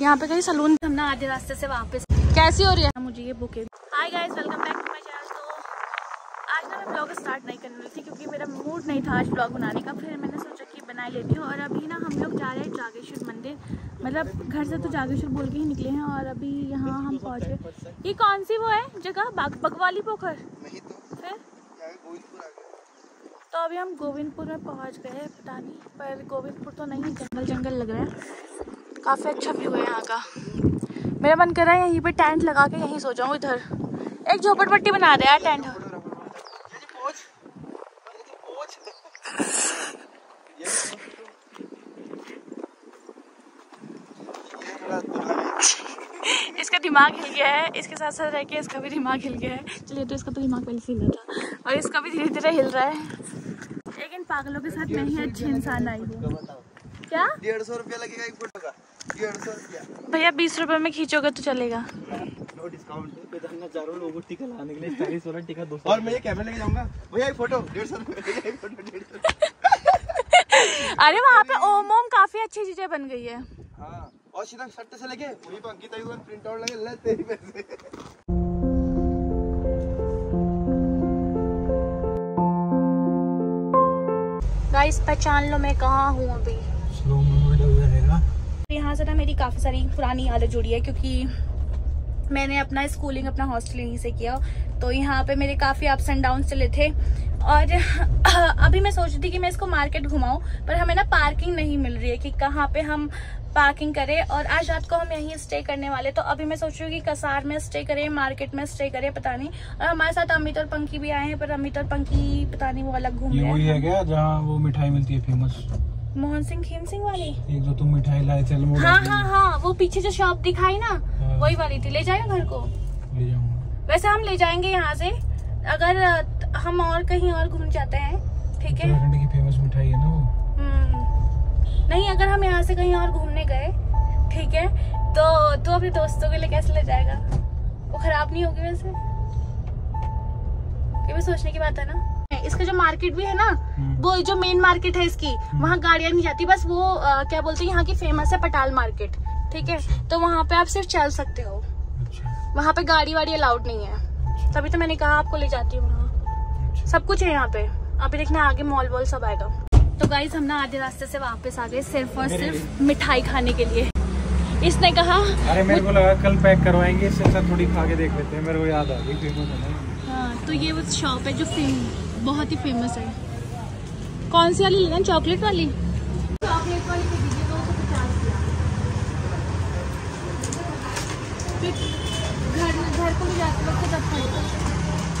यहाँ पे कहीं सलून हमने आधे रास्ते से वापस। कैसी हो रही है? मुझे ये bouquet hi guys welcome back to my channel तो आज ना मैं ब्लॉग स्टार्ट नहीं करने वाली थी क्योंकि मेरा मूड नहीं था आज ब्लॉग बनाने का। फिर मैंने सोचा कि बना लेती हूँ और अभी ना हम लोग जा रहे हैं जागेश्वर मंदिर। मतलब घर से तो जागेश्वर बोल के ही निकले हैं और अभी यहाँ हम पहुँच गए। ये कौन सी वो है जगह? बगवाली पोखर? फिर? तो अभी हम गोविंदपुर में पहुँच गए पता नहीं। पर गोविंदपुर तो नहीं जंगल जंगल लग रहा है। काफ़ी अच्छा व्यू है यहाँ का। मेरा मन कर रहा है यहीं पे टेंट लगा के यहीं सो जाऊँ इधर। एक झोपड़पट्टी बना दे यार टेंट इसका दिमाग हिल गया है। इसके साथ साथ रह के इसका भी दिमाग हिल गया है। चलिए तो इसका तो दिमाग पहले से हिल रहा था। और इसका भी धीरे धीरे हिल रहा है। लेकिन पागलों के साथ मैं ही अच्छी इंसान आई हूँ। क्या? डेढ़ सौ रुपया लगेगा एक फ़ोटो का। भैया बीस रुपए में खींचोगे तो चलेगा। नो डिस्काउंट केदारनाथ जा रहा लोगों टीका लगाने के लिए चालीस वाला टीका दो सौ और मैं कैमरा लेके जाऊँगा। भैया फ़ोटो डेढ़ सौ रुपया एक फ़ोटो डेढ़ सौ अरे वहाँ पे ओम ओम काफ़ी अच्छी चीज़ें बन गई है। हाँ और सीधा सट्टे से लेके वही अंकिता प्रिंट आउट लगे ले तेरी पैसे गाइस पहचान लो मैं कहाँ हूँ अभी स्लो मूवमेंट हो जाएगा यहाँ से ना मेरी काफ़ी सारी पुरानी यादें जुड़ी है क्योंकि मैंने अपना स्कूलिंग अपना हॉस्टल यहीं से किया। तो यहाँ पे मेरे काफ़ी अप्स एंड डाउन चले थे। और अभी मैं सोच रही थी कि मैं इसको मार्केट घुमाऊं पर हमें ना पार्किंग नहीं मिल रही है कि कहाँ पे हम पार्किंग करें। और आज रात को हम यहीं स्टे करने वाले तो अभी मैं सोच रही हूँ कि कसार में स्टे करें मार्केट में स्टे करें पता नहीं। और हमारे साथ अमित और पंखी भी आए हैं पर अमित और पंखी पता नहीं वो अलग घूम रहे हैं। क्या जहाँ वो मिठाई मिलती है फ़ेमस मोहन सिंह खेम सिंह वाली? एक जो तुम मिठाई लाए थे अल्मोड़ा हाँ हाँ हाँ। वो पीछे जो शॉप दिखाई ना हाँ। वही वाली थी। ले जाएगा घर को? ले जाऊँगा। वैसे हम ले जाएँगे यहाँ से। अगर हम और कहीं और घूम जाते हैं ठीक है? की फ़ेमस मिठाई है ना वो? हम्म, नहीं अगर हम यहाँ से कहीं और घूमने गए ठीक है? तो तो अपने दोस्तों के लिए कैसे ले जाएगा? वो खराब नहीं होगी वैसे? ये भी सोचने की बात है ना? इसका जो मार्केट भी है ना हम्म। वो जो मेन मार्केट है इसकी वहाँ गाड़ियाँ नहीं जाती। बस वो अ, क्या बोलते हैं यहाँ की फ़ेमस है पटाल मार्केट ठीक है? तो वहाँ पे आप सिर्फ़ चल सकते हो। अच्छा। वहाँ पे गाड़ी वाड़ी अलाउड नहीं है। अच्छा। तभी तो मैंने कहा आपको ले जाती हूँ वहाँ। अच्छा। सब कुछ है यहाँ पे। अभी देखना आगे मॉल वॉल सब आएगा। तो गाइज़ हम ना आधे रास्ते से वापस आ गए सिर्फ़ और सिर्फ़ मिठाई खाने के लिए। इसने कहा अरे मेरे को लगा कल पैक करवाएँगे इससे अच्छा थोड़ी खा के देख लेते हैं। मेरे को याद आ गई है हाँ तो ये वो शॉप है जो फेम बहुत ही फ़ेमस है। कौन सी वाली लेना चॉकलेट वाली? चॉकलेट वाली दे दीजिए दो सौ पचास घर घर को भी जाते वक्त तब खरीदो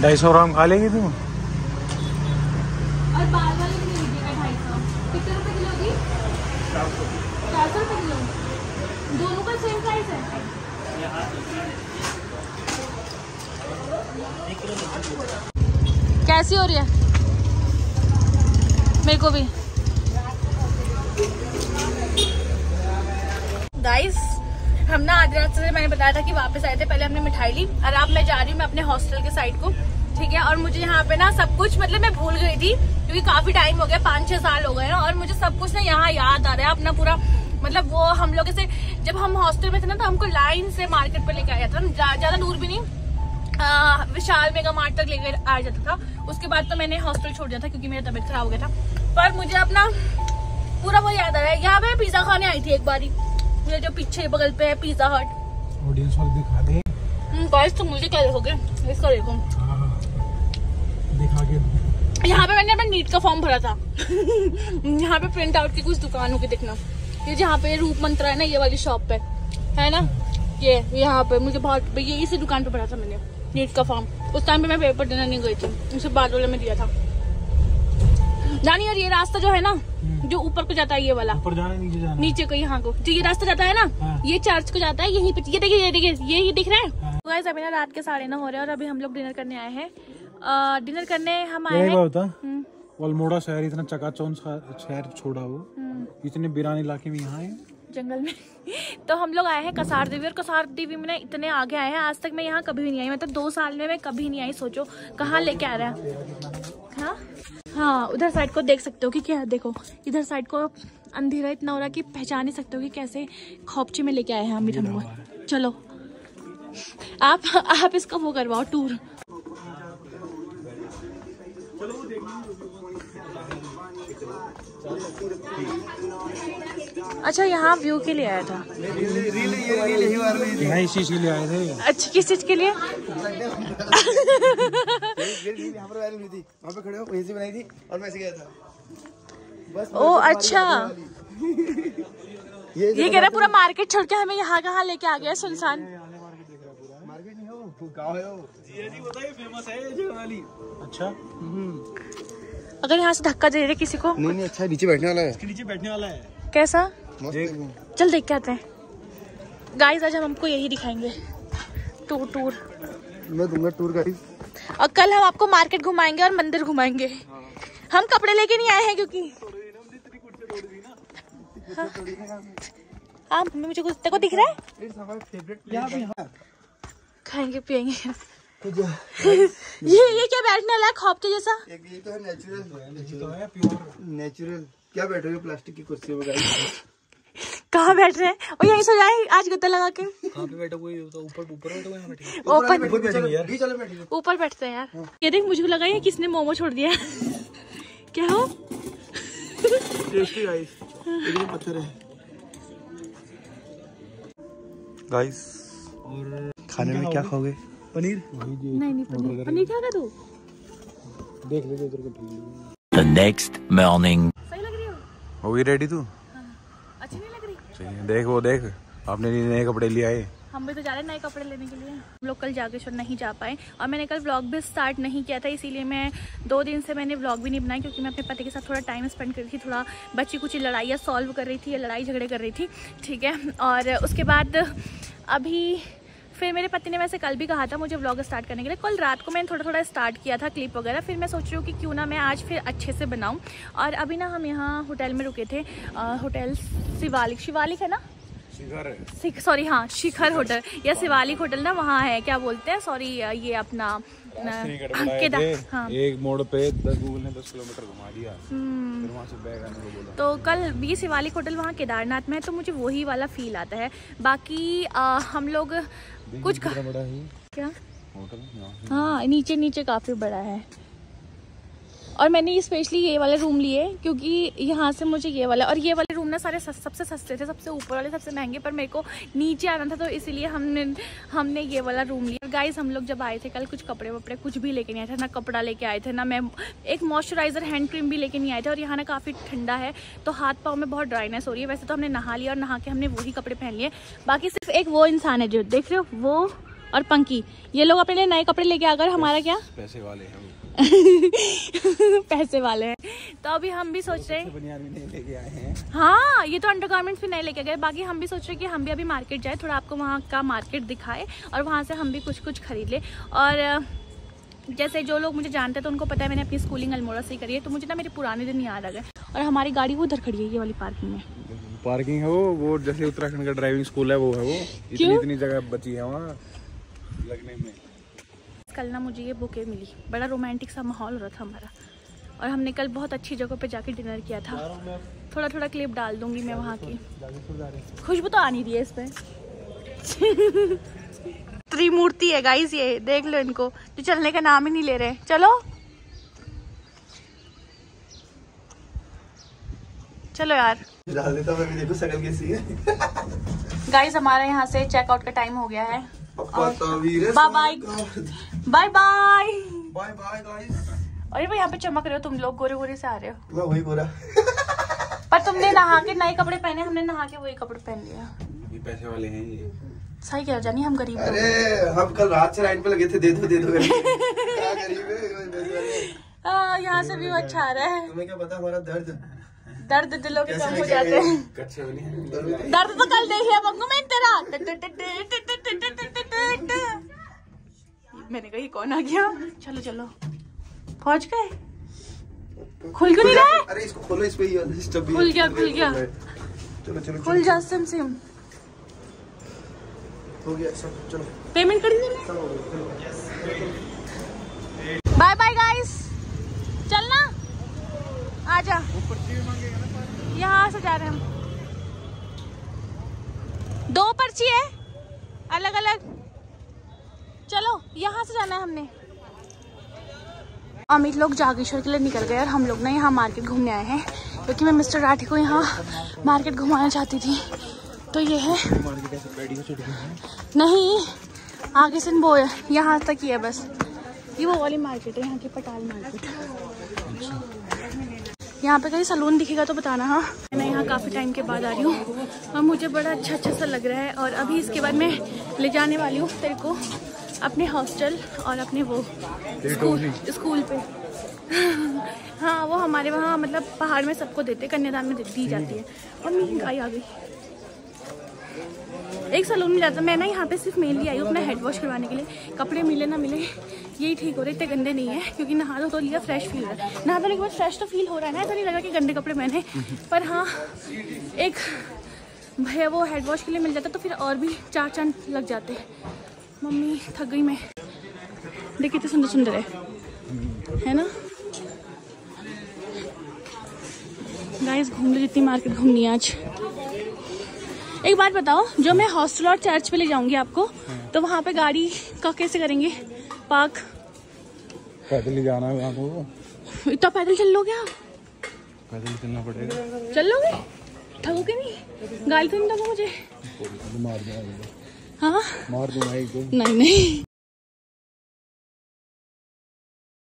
ढाई सौ ग्राम खा लेगी तुम? और बाल वाले भी दे दीजिएगा ढाई सौ। कितने रुपए किलो की चार सौ रुपए किलो। दोनों का सेम प्राइस है? कैसी हो रही है? मेरे को भी। गाइस हम ना आज रात से मैंने बताया था कि वापस आए थे पहले हमने मिठाई ली और अब मैं जा रही हूँ मैं अपने हॉस्टल के साइड को ठीक है? और मुझे यहाँ पे ना सब कुछ मतलब मैं भूल गई थी क्योंकि काफ़ी टाइम हो गया पाँच छह साल हो गए ना और मुझे सब कुछ ना यहाँ याद आ रहा है अपना पूरा मतलब वो हम लोग से जब हम हॉस्टल में थे ना तो हमको लाइन से मार्केट पर लेके आया था ज़्यादा दूर भी नहीं आ, विशाल मेगा मार्ट तक लेकर आ जाता था। उसके बाद तो मैंने हॉस्टल छोड़ दिया था क्योंकि मेरा तबीयत खराब हो गया था। पर मुझे अपना पूरा वो याद आ रहा है। यहाँ पे पिज्जा खाने आई थी एक बारी। ये जो पीछे बगल पे है पिज्जा हट। ऑडियंस वाले दिखा दे। गाइस तुम मुझे क्या देखोगे इसको देखो हाँ, दिखा के यहाँ पे मैंने अपना नीट का फॉर्म भरा था। यहाँ पे प्रिंट आउट की कुछ दुकान होगी देखना। ये जहाँ पे रूप मंत्र है ना ये वाली शॉप पे। है ना? ये यहाँ पे। मुझे बहुत ये इसी दुकान पे भरा था मैंने। नीट का फॉर्म उस टाइम पे मैं पेपर देने नहीं गई थी. उसे बाद वाले में दिया था. जानी और ये रास्ता जो है ना जो ऊपर को जाता है ये वाला. ऊपर जाना नीचे जाना नीचे को यहाँ को. जो ये रास्ता जाता है ना हाँ। ये चर्च को जाता है यहीं पे. ये देखिए ये देखिए ये ये दिख रहा है. हाँ। तो गाइस अभी ना रात के साढ़े नौ हो रहे हैं और अभी हम लोग डिनर करने आए हैं. डिनर करने हम आए हैं. हम्म, अल्मोड़ा शहर इतना चकाचौंध शहर छोड़ा वो हम्म, इतने बिरान इलाके में यहाँ है? जंगल में। तो हम लोग आए हैं कसार देवी और कसार देवी में ना इतने आगे आए हैं। आज तक मैं यहाँ कभी भी नहीं आई। मतलब दो साल में मैं कभी नहीं आई सोचो। कहाँ लेके आ रहा है? हाँ? हाँ उधर साइड को देख सकते हो कि क्या देखो इधर साइड को अंधेरा इतना हो रहा है कि पहचान नहीं सकते हो कि कैसे खोपची में लेके आए हैं अमित हमको चलो। आप आप इसका वो करवाओ टूर अच्छा यहाँ व्यू के लिए आया था। यही इसी के लिए आए थे अच्छा किस चीज़ के लिए? यहाँ पर वायरल हुई थी वहाँ पे खड़े हो वहीं से बनाई थी और मैं ऐसे गया था बस ओ अच्छा ये ये कह रहा पूरा मार्केट छोड़ के हमें यहाँ कहाँ लेके आ गया सुनसान? मार्केट नहीं हो गाँव है वो। अच्छा। अगर यहाँ से धक्का दे रहे किसी को? नहीं नहीं अच्छा नीचे बैठने वाला है। नीचे बैठने वाला है। कैसा? चल देख के आते हैं। गाइस आज हम हमको यही दिखाएँगे। टूर टूर मैं दूँगा टूर गाइड और कल हम आपको मार्केट घुमाएँगे और मंदिर घुमाएँगे। हम कपड़े लेके नहीं आए हैं क्योंकि। हाँ। हाँ, मम्मी मुझे कुछ को दिख रहा है? इट्स हमारा फेवरेट यहाँ पे खाएँगे पियेंगे। ये ये क्या बैठने वाला है? जैसा। एक ये तो है नेचुरल तो है प्योर नेचुरल क्या बैठ रहे प्लास्टिक की कुर्सी में कहाँ बैठ रहे हैं? और यहीं सो जाए आज गद्दा लगा के। कहाँ पे बैठा तो ऊपर ऊपर बैठा है ऊपर ऊपर बैठेंगे यार। चलो बैठिए ऊपर बैठते हैं यार। ये देख मुझे लगा ये किसने मोमो छोड़ दिया। क्या हो? टेस्टी गाइस पत्थर है। गाइस और खाने में क्या खाओगे? पनीर? नहीं नहीं पनीर। पनीर क्या था तू देख ले उधर को The next morning. सही लग रही हो? हो गई रेडी तू? अच्छी नहीं लग रही? चाहिए देख वो देख। आपने नए कपड़े लिए आए। हम भी तो जा रहे हैं नए कपड़े लेने के लिए। हम लोग कल जागेश्वर नहीं जा पाए। और मैंने कल व्लॉग भी स्टार्ट नहीं किया था इसीलिए मैं दो दिन से मैंने व्लॉग भी नहीं बनाया क्योंकि मैं अपने पति के साथ थोड़ा टाइम स्पेंड कर रही थी थोड़ा बच्ची कुछ लड़ाइयाँ सॉल्व कर रही थी या लड़ाई झगड़े कर रही थी। ठीक है? और उसके बाद अभी फिर मेरे पति ने वैसे कल भी कहा था मुझे व्लॉग स्टार्ट करने के लिए। कल रात को मैंने थोड़ा थोड़ा स्टार्ट किया था क्लिप वगैरह फिर मैं सोच रही हूँ कि क्यों ना मैं आज फिर अच्छे से बनाऊँ। और अभी ना हम यहाँ होटल में रुके थे। होटल शिवालिक शिवालिक है ना? शिख सॉरी हाँ शिखर होटल या शिवालिक होटल ना वहाँ है क्या बोलते हैं? सॉरी ये अपना हाँ एक मोड़ पे दस गूगल ने दस किलोमीटर घुमा दिया। हम्म, फिर वहाँ से बैग आने को बोला। तो कल ये शिवालिक होटल वहाँ केदारनाथ में है तो मुझे वही वाला फील आता है। बाकी अ, हम लोग कुछ कितना बड़ा है क्या? होटल हाँ नीचे नीचे काफ़ी बड़ा है। और मैंने स्पेशली ये वाले रूम लिए क्योंकि यहाँ से मुझे ये वाला और ये वाले रूम ना सारे सबसे सस्ते थे सबसे ऊपर वाले सबसे महँगे पर मेरे को नीचे आना था तो इसीलिए हमने हमने ये वाला रूम लिया। गाइस हम लोग जब आए थे कल कुछ कपड़े वपड़े कुछ भी लेके नहीं आए थे ना कपड़ा लेके आए थे ना मैं एक मॉइस्चराइजर हैंड क्रीम भी लेके नहीं आए थे और यहाँ ना काफ़ी ठंडा है तो हाथ पाँव में बहुत ड्राइनेस हो रही है। वैसे तो हमने नहा लिया और नहा के हमने वही कपड़े पहन लिए। बाकी सिर्फ़ एक वो इंसान है जो देख रहे हो वो और पंकी। ये लोग अपने लिए नए कपड़े लेके आकर हमारा क्या? पैसे वाले हैं वो। पैसे वाले हैं। तो अभी हम भी सोच रहे हैं। बनियान भी नहीं लेके आए हैं हाँ ये तो अंडरगारमेंट्स भी नहीं लेके गए। बाकी हम भी सोच रहे हैं कि हम भी अभी मार्केट जाए। थोड़ा आपको वहाँ का मार्केट दिखाए और वहाँ से हम भी कुछ कुछ खरीद ले। और जैसे जो लोग मुझे जानते हैं तो उनको पता है मैंने अपनी स्कूलिंग अल्मोड़ा से ही करी है। तो मुझे ना मेरे पुराने दिन याद आ गए। और हमारी गाड़ी वो उधर खड़ी है ये वाली पार्किंग में। पार्किंग है वो वो जैसे उत्तराखंड का ड्राइविंग स्कूल है वो है वो। इतनी इतनी जगह बची है वहाँ लगने में। कल ना मुझे ये बुके मिली। बड़ा रोमांटिक सा माहौल हो रहा था हमारा। और हमने कल बहुत अच्छी जगह पे जाके डिनर किया था। थोड़ा थोड़ा क्लिप डाल दूँगी मैं वहाँ की। खुशबू तो आ नहीं रही है इस पे। त्रिमूर्ति है गाइज़ ये। देख लो इनको। जो चलने का नाम ही नहीं ले रहे। चलो। चलो यार। डाल देता मैं भी देखो शकल कैसी है। गाइस हमारा यहाँ से चेकआउट का टाइम हो गया है। Bye bye bye bye bye bye guys अरे भाई यहाँ पे चमक रहे हो तुम लोग गोरे गोरे से आ रहे हो मैं वही बोला पर तुमने नहा के नए कपड़े पहने हमने नहा के वही कपड़े पहन लिया ये पैसे वाले हैं ये सही कह जानी हम गरीब अरे हम कल रात से लाइन पे लगे थे दे दो दे दो क्या गरीब है। हैं। यहाँ से व्यू अच्छा आ रहा है तुम्हें क्या पता हमारा दर्द दर्द दिलों के कम हो जाते हैं हैं दर्द तो कल देख लिया मैं तेरा मैंने कहा ये कौन आ गया? चलो चलो। पहुँच गए? खुल क्यों नहीं रहा है अरे इसको खोलो इस पे है। खुल गया, खुल गया। चलो चलो खुल जा सिम सिम हो गया सब चलो। पेमेंट कर दी सब गया चलो। बाय बाय गाइस चलना? आजा। यहाँ से जा रहे हैं हम। दो पर्ची है। अलग अलग। यहाँ से जाना है हमने। अमित लोग जागेश्वर के लिए निकल गए और हम लोग ना यहाँ मार्केट घूमने आए हैं, क्योंकि मैं मिस्टर राठी को यहाँ मार्केट घुमाना चाहती थी। तो ये है। नहीं, आगे से वो यहाँ तक ही है बस। ये वो वाली मार्केट है, यहाँ की पटाल मार्केट। यहाँ पे कहीं सलून दिखेगा तो बताना हाँ। मैं यहाँ काफ़ी टाइम के बाद आ रही हूँ और मुझे बड़ा अच्छा अच्छा सा लग रहा है और अभी इसके बाद मैं ले जाने वाली हूँ तेरे को। अपने हॉस्टल और अपने वो स्कूल स्कूल पे। हाँ वो हमारे वहाँ मतलब पहाड़ में सबको देते कन्यादान में दी जाती है। और मेरी गाय आ गई। एक सलून में जाता मैं ना यहाँ पे सिर्फ़ मेनली आई हूँ अपना हेड वॉश करवाने के लिए। कपड़े मिले ना मिले यही ठीक हो रहे इतने गंदे नहीं है क्योंकि नहा धो तो लिया फ्रेश फील हो रहा है। नहा धोने के बाद फ्रेश तो फील हो रहा है ना ऐसा नहीं लगा कि गंदे कपड़े पहने। पर हाँ एक भैया वो हेड वॉश के लिए मिल जाता तो फिर और भी चार चाँद लग जाते। मम्मी थक गई मैं। देखिए कितने सुंदर सुंदर है। है ना? गाइस घूम लो जितनी मार्केट घूमनी है आज। एक बात बताओ जो मैं हॉस्टल और चर्च पे ले जाऊँगी आपको तो वहाँ पे गाड़ी का कैसे करेंगे? पार्क पैदल ही जाना है वहाँ को इतना पैदल चल लोगे आप? पैदल चलना पड़ेगा। चल लोगे? ठगोगे नहीं? गाली तो नहीं दोगे मुझे? मार हाँ? मार दूँगा भाई को नहीं नहीं।